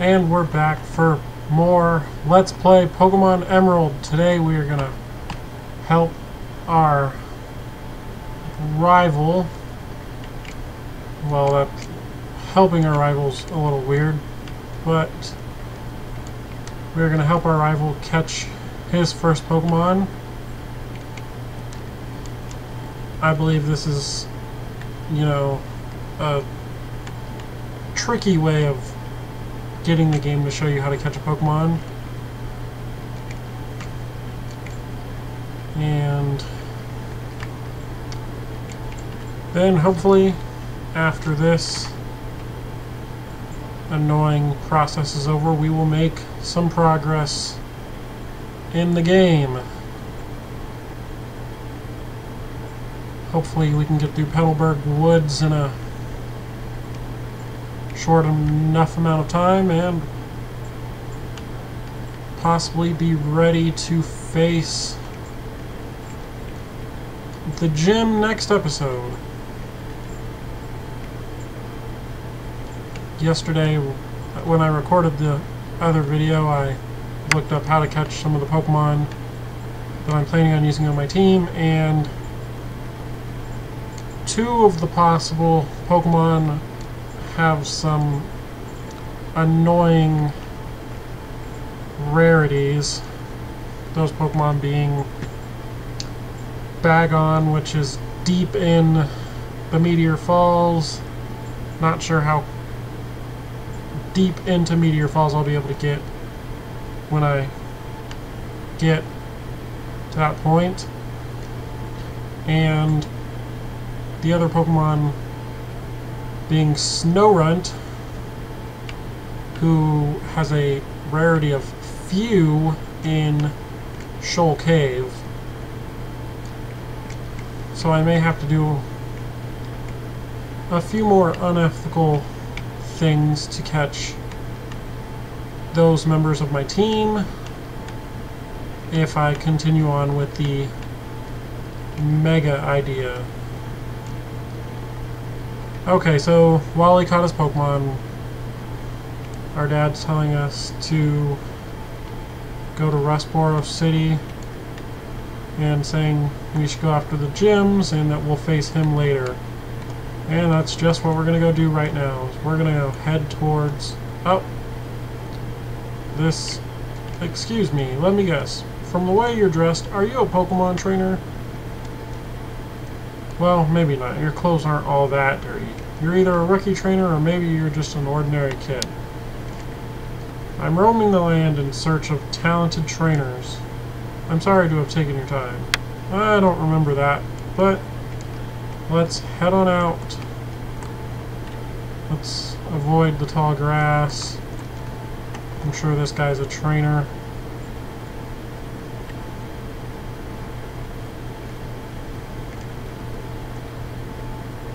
And we're back for more Let's Play Pokemon Emerald. Today we are going to help our rival. Well, that helping our rival's a little weird, but we're going to help our rival catch his first Pokemon. I believe this is, you know, a tricky way of getting the game to show you how to catch a Pokemon. And then hopefully after this annoying process is over, we will make some progress in the game. Hopefully we can get through Petalburg Woods in a short enough amount of time and possibly be ready to face the gym next episode. Yesterday, when I recorded the other video, I looked up how to catch some of the Pokemon that I'm planning on using on my team, and two of the possible Pokemon have some annoying rarities. Those Pokemon being Bagon, which is deep in the Meteor Falls. Not sure how deep into Meteor Falls I'll be able to get when I get to that point. And the other Pokemon being Snorunt, who has a rarity of few in Shoal Cave. So I may have to do a few more unethical things to catch those members of my team if I continue on with the mega idea. Okay, so while he caught his Pokemon, our dad's telling us to go to Rustboro City and saying we should go after the gyms and that we'll face him later. And that's just what we're going to go do right now. We're going to head towards... Oh! This... Excuse me, let me guess. From the way you're dressed, are you a Pokemon trainer? Well, maybe not. Your clothes aren't all that dirty. You're either a rookie trainer or maybe you're just an ordinary kid. I'm roaming the land in search of talented trainers. I'm sorry to have taken your time. I don't remember that, but let's head on out. Let's avoid the tall grass. I'm sure this guy's a trainer.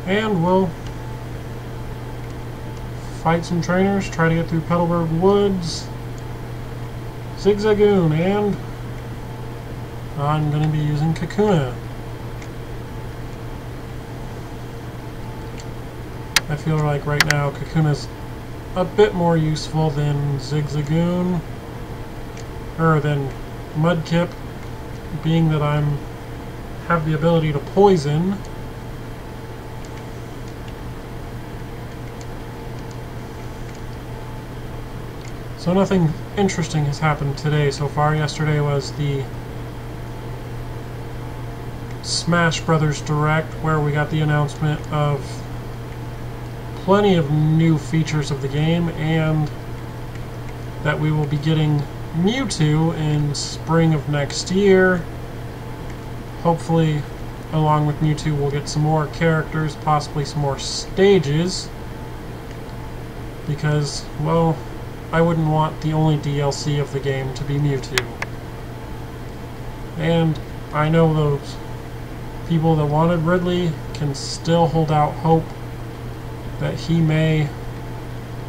And we'll fight some trainers, try to get through Petalburg Woods, Zigzagoon, and I'm going to be using Kakuna. I feel like right now Kakuna's a bit more useful than Zigzagoon, or than Mudkip, being that I'm have the ability to poison. So nothing interesting has happened today so far. Yesterday was the Smash Brothers Direct where we got the announcement of plenty of new features of the game and that we will be getting Mewtwo in spring of next year. Hopefully, along with Mewtwo, we'll get some more characters, possibly some more stages. Because, well, I wouldn't want the only DLC of the game to be Mewtwo. And I know those people that wanted Ridley can still hold out hope that he may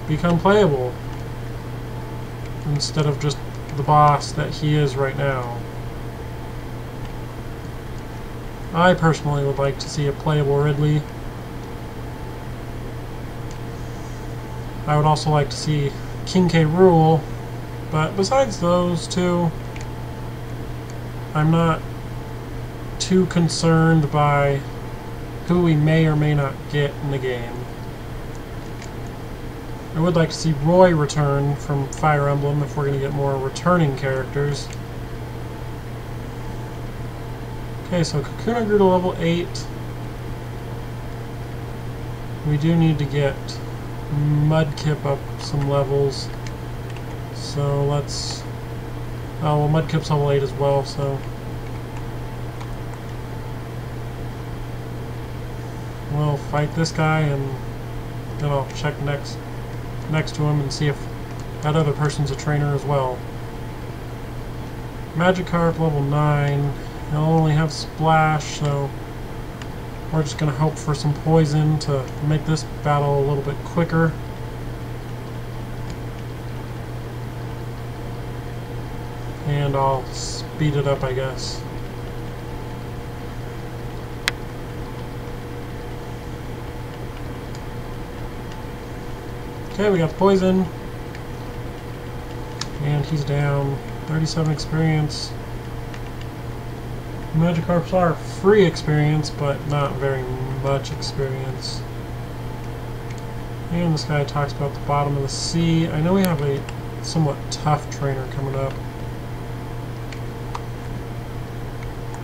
become playable instead of just the boss that he is right now. I personally would like to see a playable Ridley. I would also like to see King K. Rool. But besides those two, I'm not too concerned by who we may or may not get in the game. I would like to see Roy return from Fire Emblem if we're going to get more returning characters. Okay, so Kakuna grew to level 8. We do need to get Mudkip up some levels. So let's... Oh, well, Mudkip's level 8 as well, so... We'll fight this guy and then I'll check next next to him and see if that other person's a trainer as well. Magikarp level 9. He'll only have Splash, so we're just going to hope for some poison to make this battle a little bit quicker. And I'll speed it up, I guess. Okay, we got the poison. And he's down. 37 experience. Magikarps are free experience, but not very much experience. And this guy talks about the bottom of the sea. I know we have a somewhat tough trainer coming up.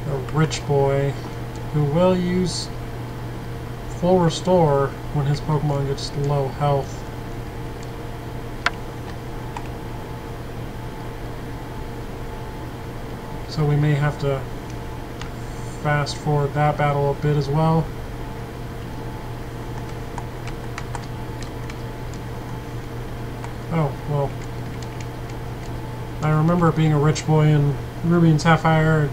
A rich boy who will use full restore when his Pokemon gets low health. So we may have to fast forward that battle a bit as well. Oh, well. I remember being a rich boy in Ruby and Sapphire.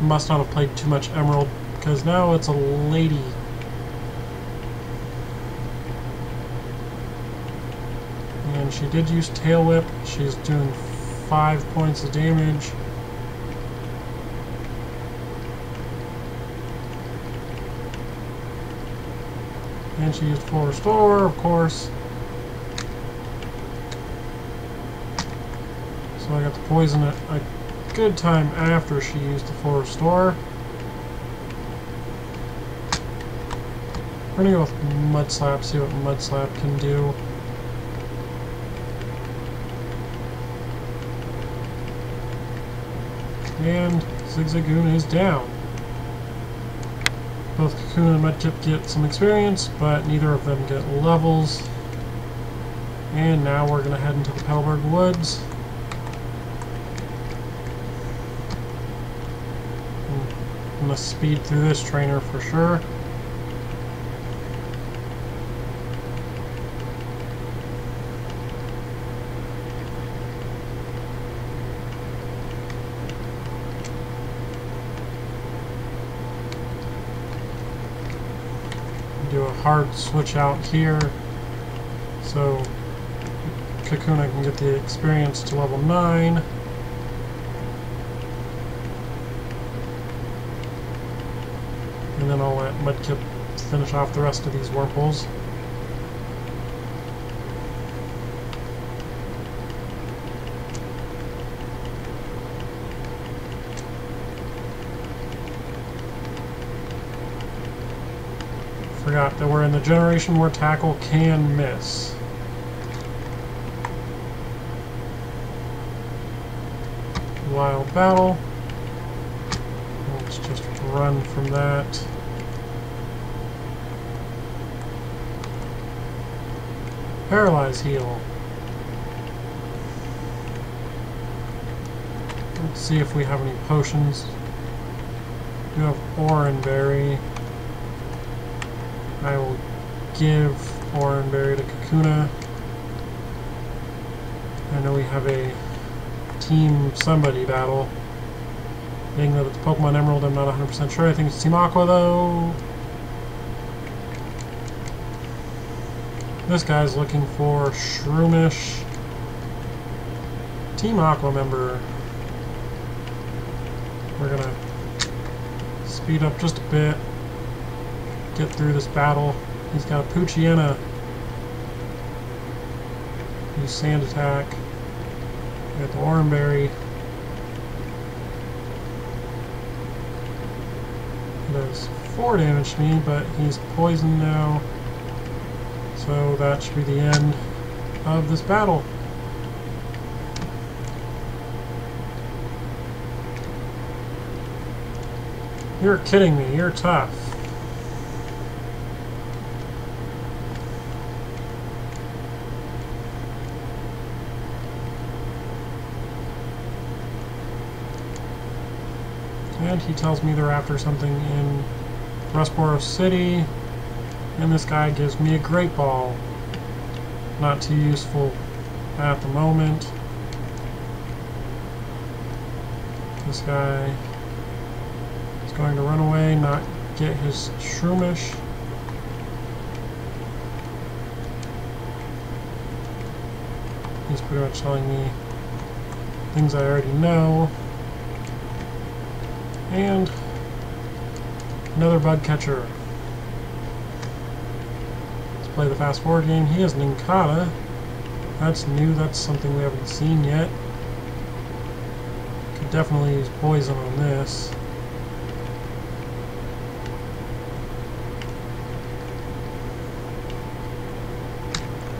Must not have played too much Emerald, because now it's a lady. And she did use Tail Whip. She's doing 5 points of damage. And she used full restore, of course. So I got to poison it a good time after she used the full restore. We're gonna go with Mud Slap, see what Mud Slap can do. And Zigzagoon is down. Both Kakuna and Mudkip get some experience, but neither of them get levels. And now we're going to head into the Petalburg Woods. I'm going to speed through this trainer for sure. Do a hard switch out here so Kakuna can get the experience to level 9. And then I'll let Mudkip finish off the rest of these Wurmples. Forgot that we're in the generation where tackle can miss. Wild battle. Let's just run from that. Paralyze heal. Let's see if we have any potions. We have Oranberry. I will give Oranberry to Kakuna. I know we have a Team Somebody battle. Being that it's Pokemon Emerald, I'm not 100% sure. I think it's Team Aqua, though. This guy's looking for Shroomish. Team Aqua member. We're gonna speed up just a bit get through this battle. He's got a Poochyena. use sand attack. Got the Oranberry. He does 4 damage to me, but he's poisoned now. So that should be the end of this battle. You're kidding me, you're tough. He tells me they're after something in Rustboro City. And this guy gives me a great ball. Not too useful at the moment. This guy is going to run away, not get his Shroomish. He's pretty much telling me things I already know. And another bug catcher. Let's play the fast forward game. He has Nincada. That's new, that's something we haven't seen yet. Could definitely use poison on this.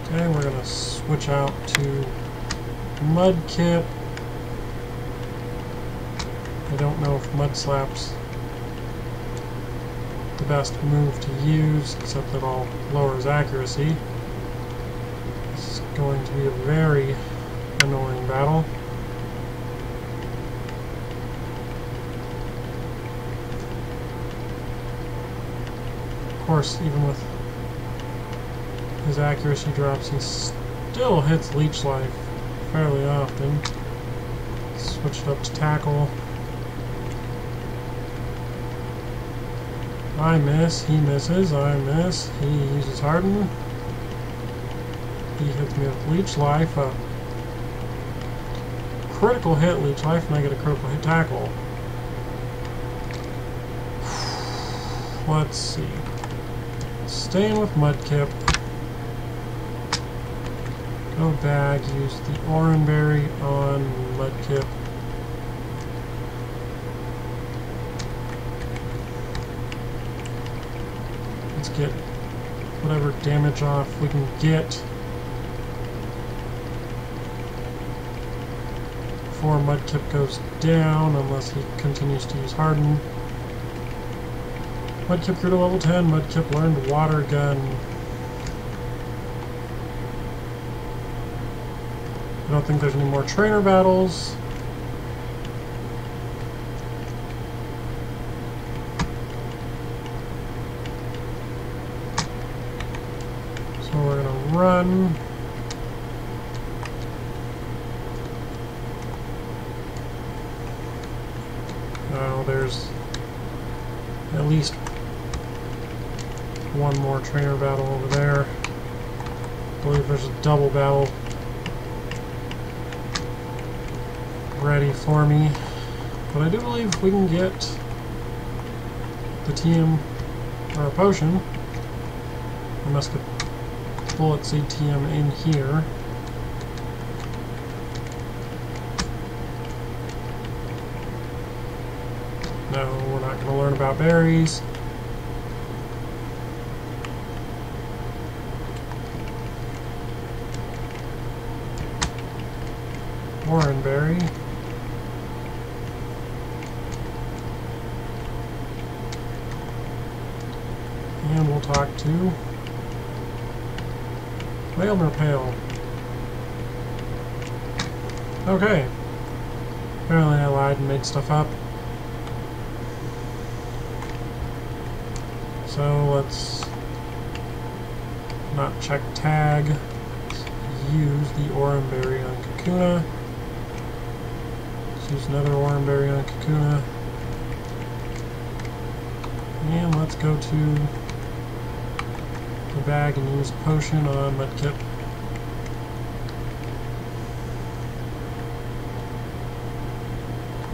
Okay, we're gonna switch out to Mudkip. I don't know if Mud Slap's the best move to use, except that I'll lower his accuracy. This is going to be a very annoying battle. Of course, even with his accuracy drops, he still hits Leech Life fairly often. Switch it up to Tackle. I miss, he misses, I miss, he uses Harden. He hits me with Leech Life, a critical hit Leech Life, and I get a critical hit tackle. Let's see. Staying with Mudkip. Go bag, use the Oranberry on Mudkip. Let's get whatever damage off we can get before Mudkip goes down, unless he continues to use Harden. Mudkip grew to level 10, Mudkip learned Water Gun. I don't think there's any more trainer battles. So we're gonna run. Oh, there's at least one more trainer battle over there. I believe there's a double battle ready for me. But I do believe we can get the TM or a potion. I must bullet seed TM in here. No, we're not going to learn about berries. Oranberry. And we'll talk to Whalmer Pale. Okay. Apparently I lied and made stuff up. So let's not check tag. Let's use the Oranberry on Kakuna. Let's use another Oranberry on Kakuna. And let's go to bag and use potion on Mudkip.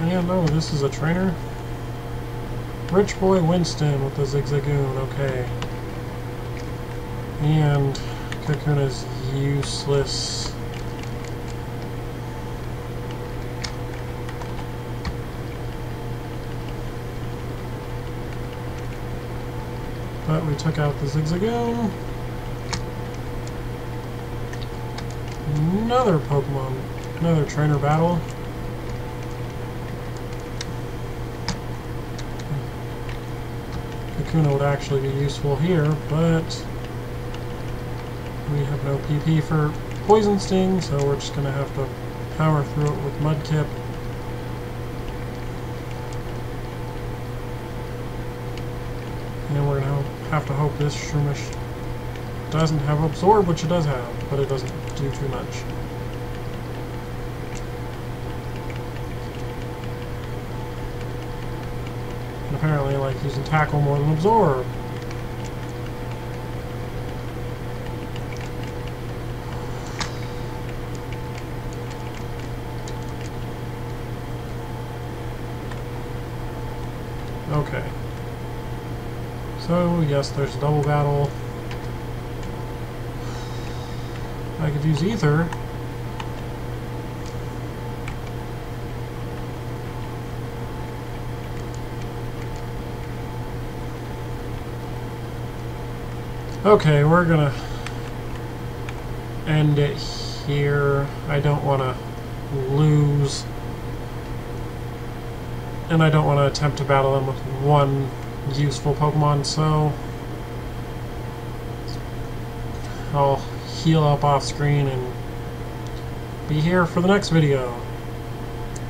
And oh, this is a trainer. Rich Boy Winston with the Zigzagoon, okay. And Kakuna's useless. But we took out the Zigzagoon. Another Pokemon, another trainer battle. Kakuna would actually be useful here, but we have no PP for Poison Sting, so we're just going to have to power through it with Mudkip. And we're going to have to hope this Shroomish doesn't have Absorb, which it does have, but it doesn't do too much. And apparently I like using Tackle more than Absorb. Okay. So, yes, there's a double battle. I could use Ether. Okay, we're gonna end it here. I don't want to lose and I don't want to attempt to battle them with one useful Pokemon, so I'll heal up off screen and be here for the next video.